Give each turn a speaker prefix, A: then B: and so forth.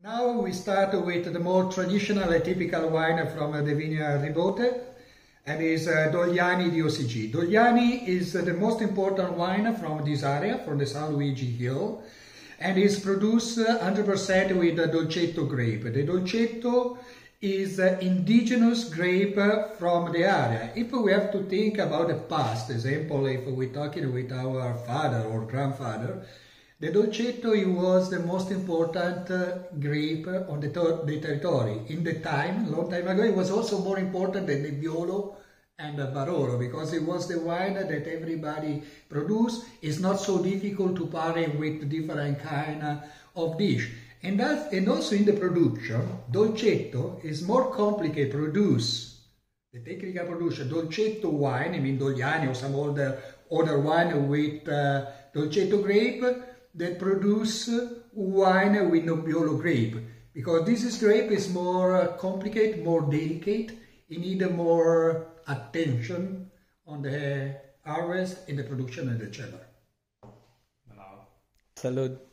A: Now we start with the more traditional and typical wine from the vineyard Ribote and is uh, Dogliani DOCG. Dogliani is uh, the most important wine from this area, from the San Luigi Hill, and is produced 100% with the Dolcetto grape. The Dolcetto is uh, indigenous grape from the area. If we have to think about the past, for example, if we're talking with our father or grandfather, the Dolcetto was the most important uh, grape on the, ter the, territory. In the time, long time ago, it was also more important than the Nebbiolo and the Barolo because it was the wine that everybody produced. It's not so difficult to pair with different kind of dish. And, that, and also in the production, Dolcetto is more complicated to produce. The technical production, Dolcetto wine, I mean Dogliani or some other, other wine with uh, Dolcetto grape, that produce wine with Nebbiolo grape because this grape is more complicated, more delicate. You need more attention on the harvest in the production and the cellar.
B: Salud.